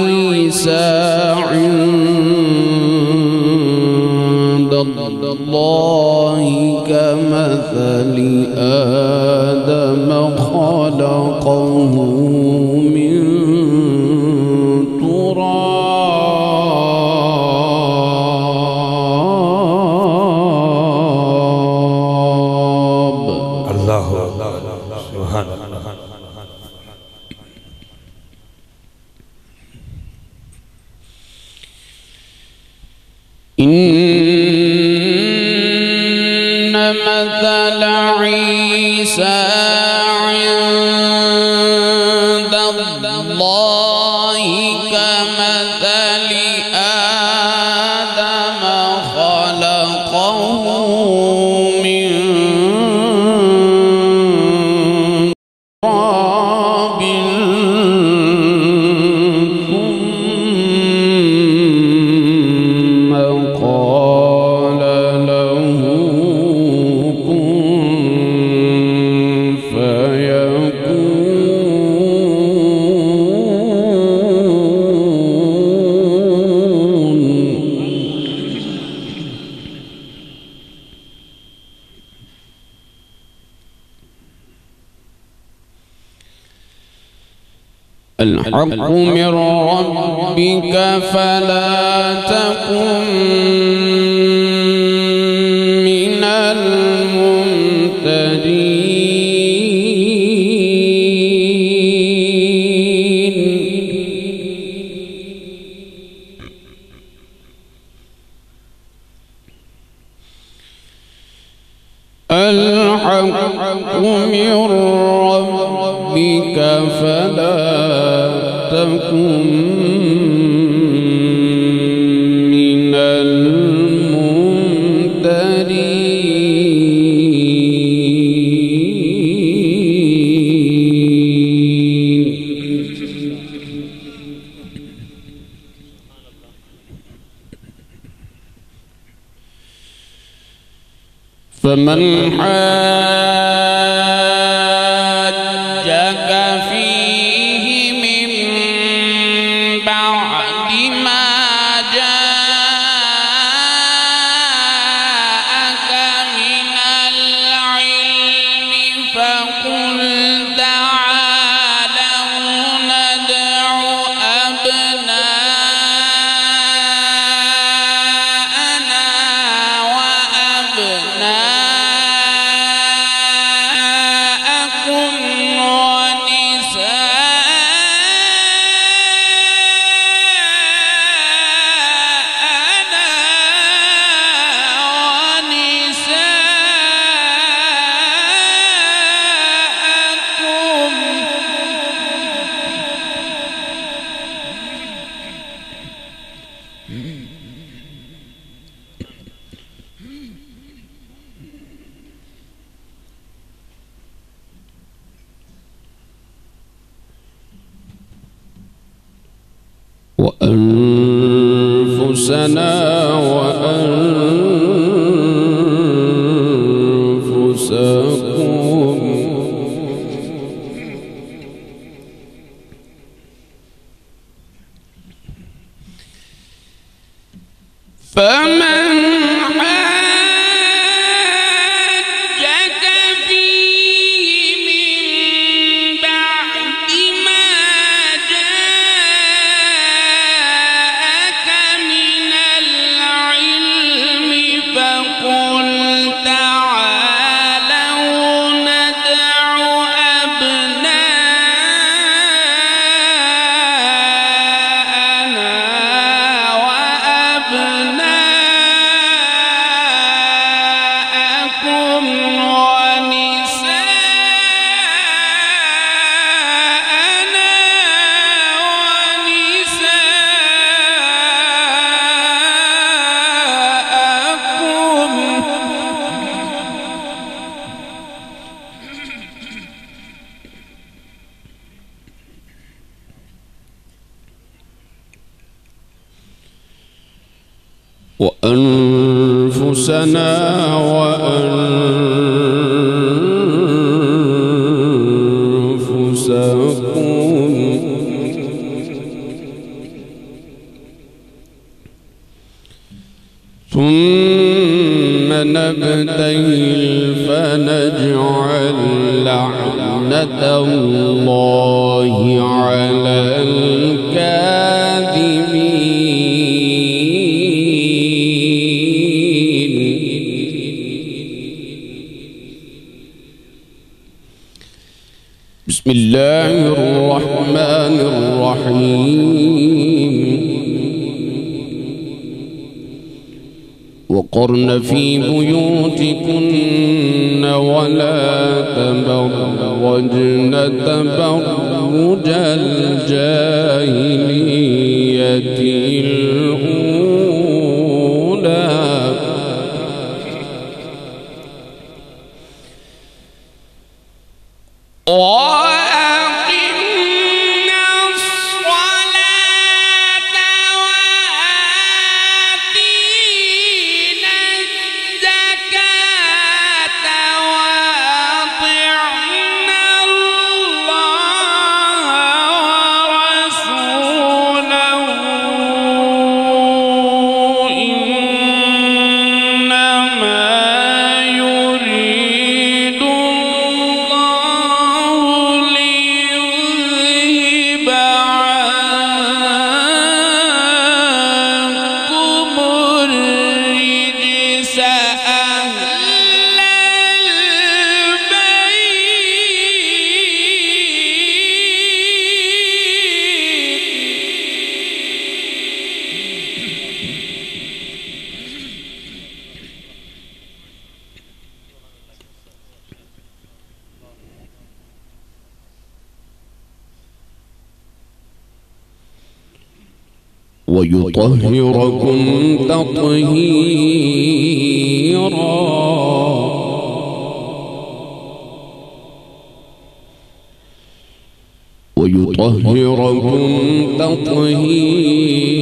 عيسى عند الله كمثل آدم خلقه. عيسى الحق من ربك فلا تكن من الممتدين الحق من ربك فلا فمن حاجك وأنفسنا وأنفسنا وأنفسكم. ثم نبتهل فنجعل لعنة الله على بسم الله الرحمن الرحيم. وقرن في بيوتكن ولا تبرجن تبرج الجاهلية الأولى. ويطهركم تطهيرا. ويطهركم تطهيرا.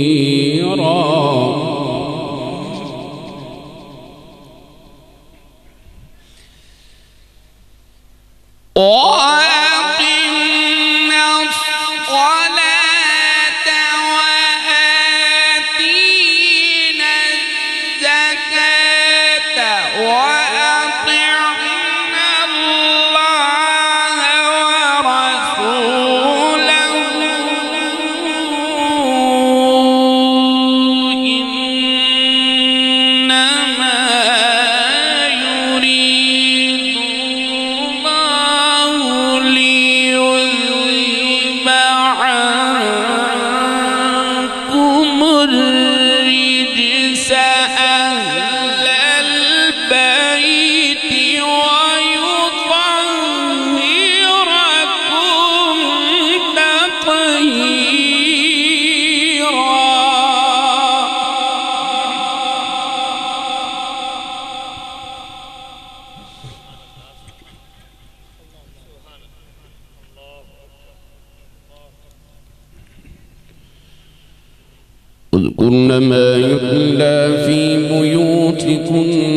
اذكرن ما يتلى في بيوتكن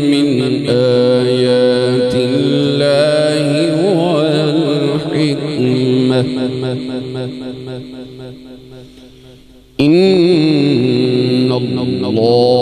من آيات الله والحكمة. إن الله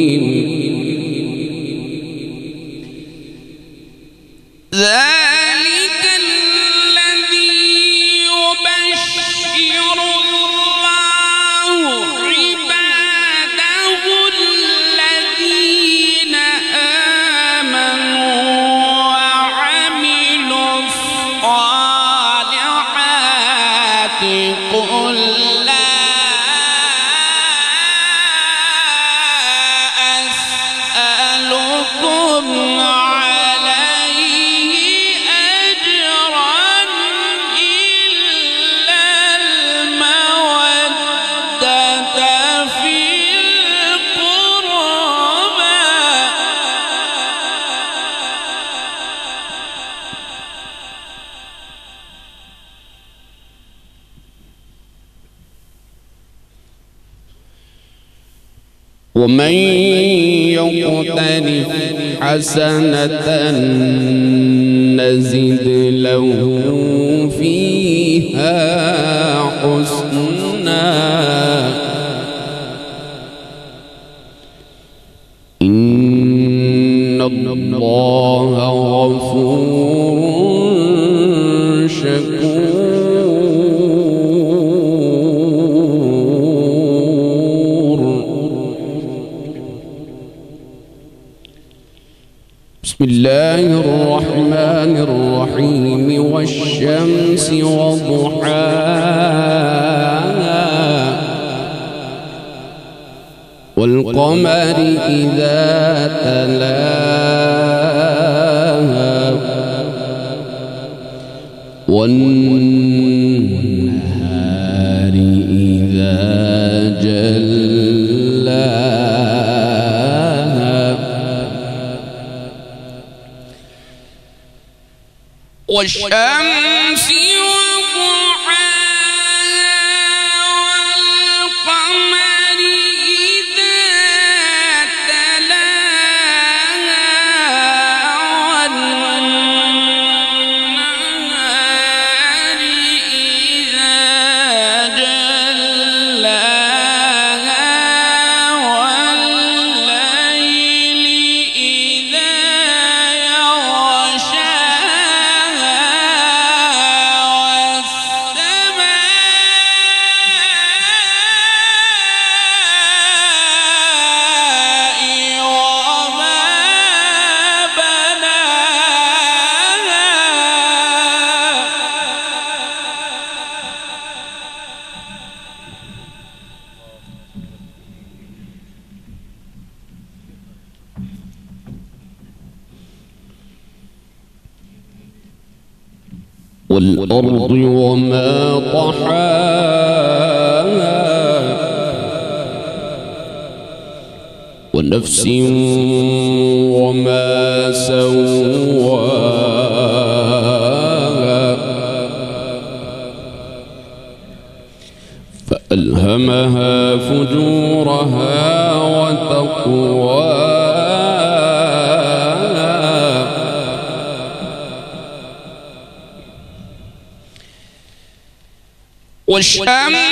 ومن يقترف حسنة نزد له الله الرحمن الرحيم والشمس وضحاها والقمر إذا تلاها والنهار والشمس والأرض وما طحاها. ونفس وما سواها. فألهمها فجورها وتقواها. والشمس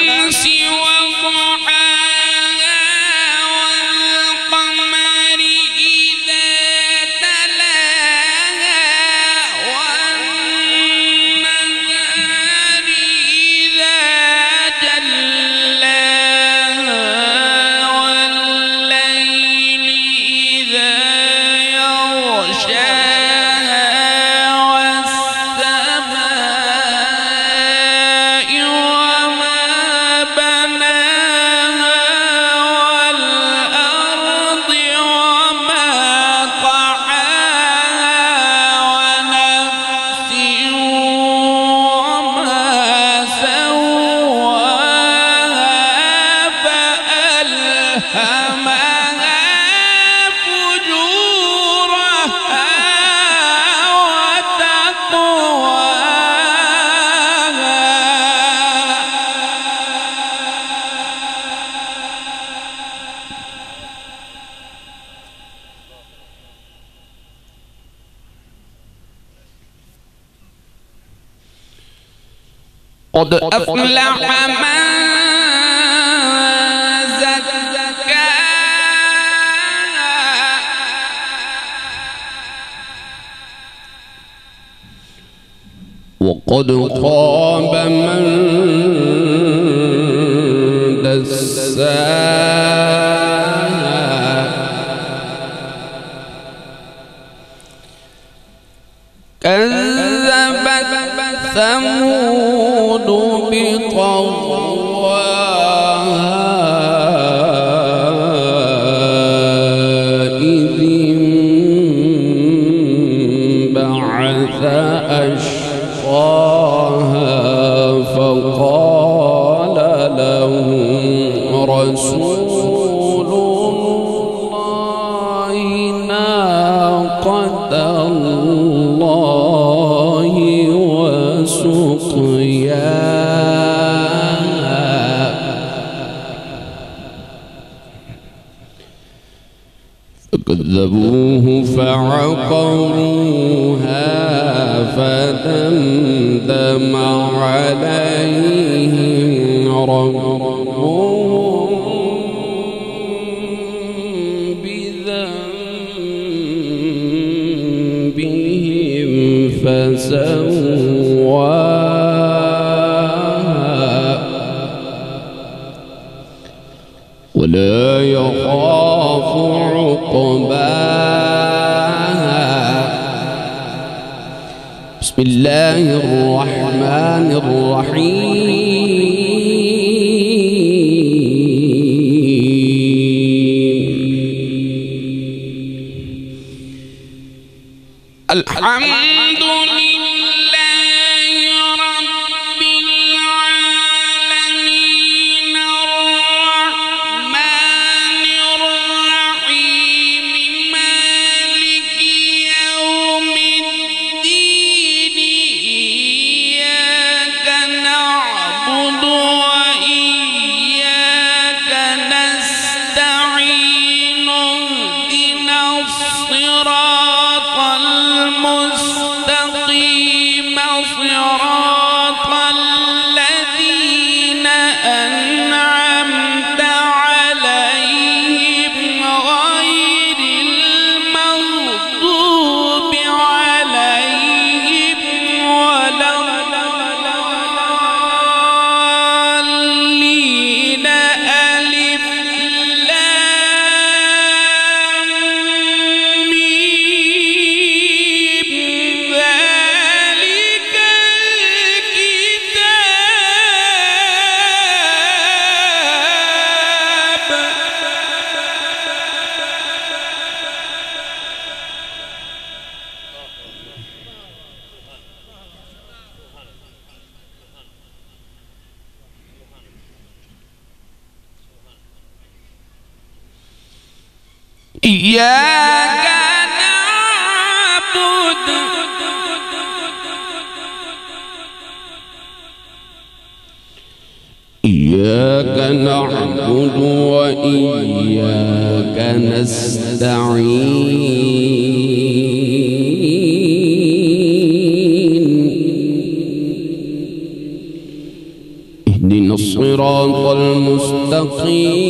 أفلح وقد خاب من دساها رسول الله ناقة الله وسقياها فكذبوه فعقروها فدمدم عليهم ربهم فسواها ولا يخاف عقباها. بسم الله الرحمن الرحيم. الحمد إياك نعبد وإياك نستعين. اهدنا الصراط المستقيم.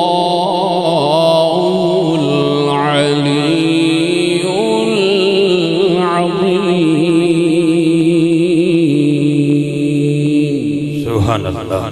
سبحان اللہ۔